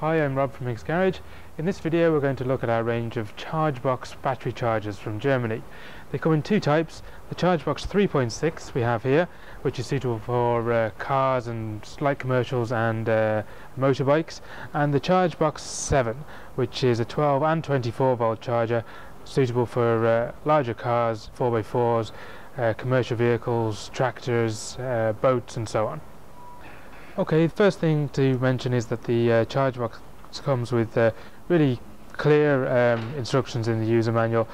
Hi, I'm Rob from Mick's Garage. In this video we're going to look at our range of ChargeBox battery chargers from Germany. They come in two types. The ChargeBox 3.6 we have here, which is suitable for uh, cars and light commercials and uh, motorbikes, and the ChargeBox 7, which is a 12 and 24 volt charger suitable for uh, larger cars, 4x4s, uh, commercial vehicles, tractors, uh, boats and so on. Okay, the first thing to mention is that the uh, charge box comes with uh, really clear um, instructions in the user manual,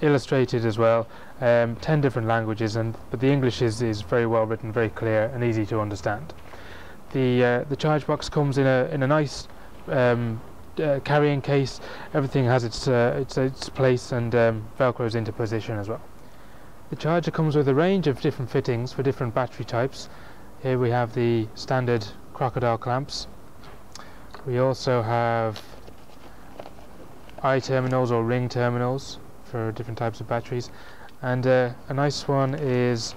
illustrated as well, um, 10 different languages, and but the English is, is very well written, very clear and easy to understand. The uh, the charge box comes in a in a nice um, uh, carrying case. Everything has its uh, its, its place and um, velcros into position as well. The charger comes with a range of different fittings for different battery types. Here we have the standard crocodile clamps. We also have eye terminals or ring terminals for different types of batteries and uh, a nice one is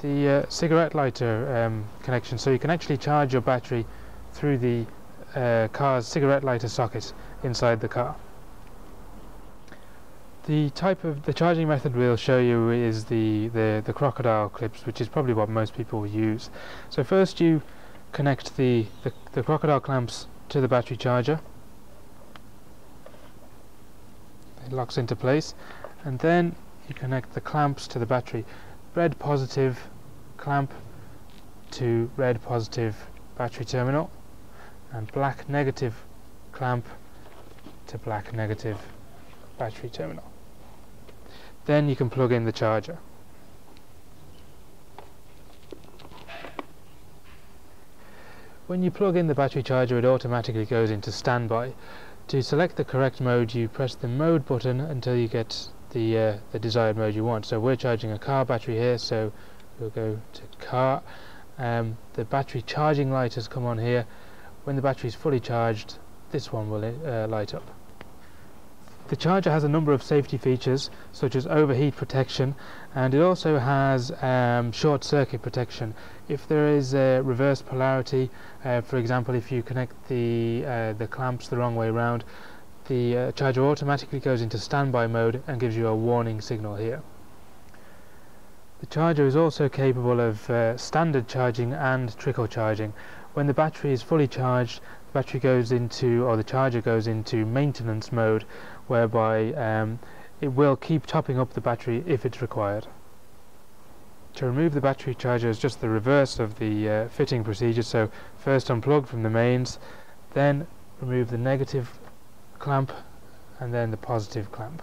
the uh, cigarette lighter um, connection so you can actually charge your battery through the uh, car's cigarette lighter socket inside the car. The type of the charging method we'll show you is the, the, the crocodile clips, which is probably what most people use. So first you connect the, the, the crocodile clamps to the battery charger. It locks into place. And then you connect the clamps to the battery. Red positive clamp to red positive battery terminal and black negative clamp to black negative battery terminal. Then you can plug in the charger. When you plug in the battery charger it automatically goes into standby. To select the correct mode you press the mode button until you get the, uh, the desired mode you want. So we're charging a car battery here so we'll go to car. Um, the battery charging light has come on here. When the battery is fully charged this one will uh, light up. The charger has a number of safety features such as overheat protection and it also has um, short circuit protection. If there is a reverse polarity, uh, for example if you connect the, uh, the clamps the wrong way around, the uh, charger automatically goes into standby mode and gives you a warning signal here. The charger is also capable of uh, standard charging and trickle charging. When the battery is fully charged, the battery goes into, or the charger goes into maintenance mode whereby um, it will keep topping up the battery if it's required. To remove the battery charger is just the reverse of the uh, fitting procedure, so first unplug from the mains, then remove the negative clamp and then the positive clamp.